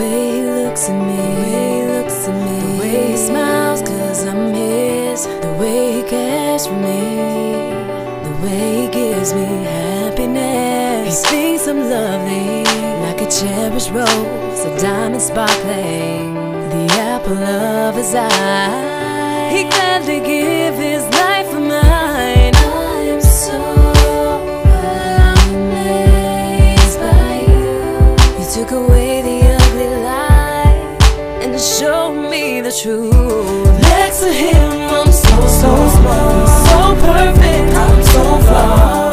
looks at me, the way he looks at me, the way he smiles cause I'm his, the way he cares for me, the way he gives me happiness. He speaks of lovely, like a cherished rose, a diamond sparkling, the apple of his eye. He gladly gives his life truth. Next to him, I'm so so small, so perfect. I'm so flawed,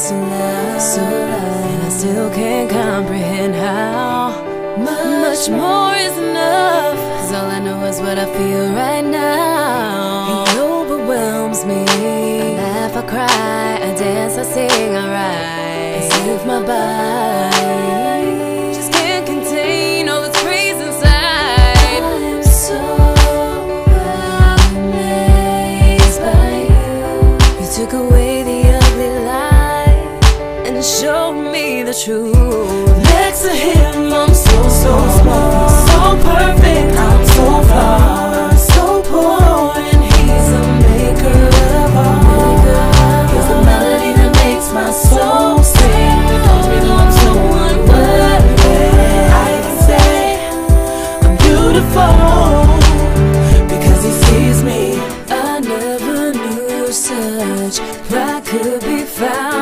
so loved, so loved, and I still can't comprehend how much more is enough. Cause all I know is what I feel right now. He overwhelms me. I laugh, I cry, I dance, I sing, I write. If my body showed me the truth. Next to him, I'm so, so small, so perfect. I'm so flawed, so poor, and he's the maker of all. He's the melody that makes my soul sing. Calls me though I'm so unworthy. I can say I'm beautiful because he sees me. I never knew such pride could be found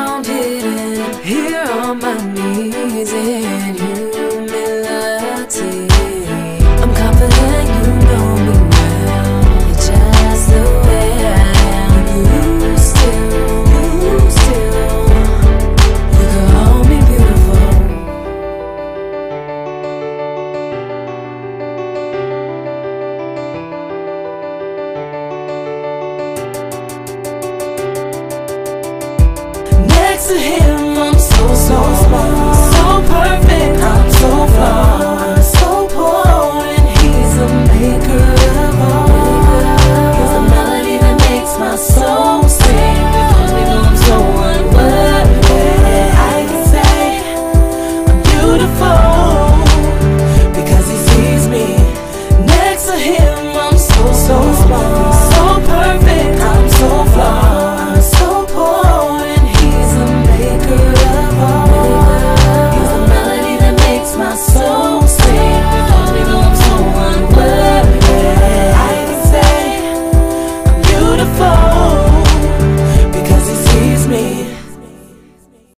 to him, I'm so, so so perfect. I'm so flawed,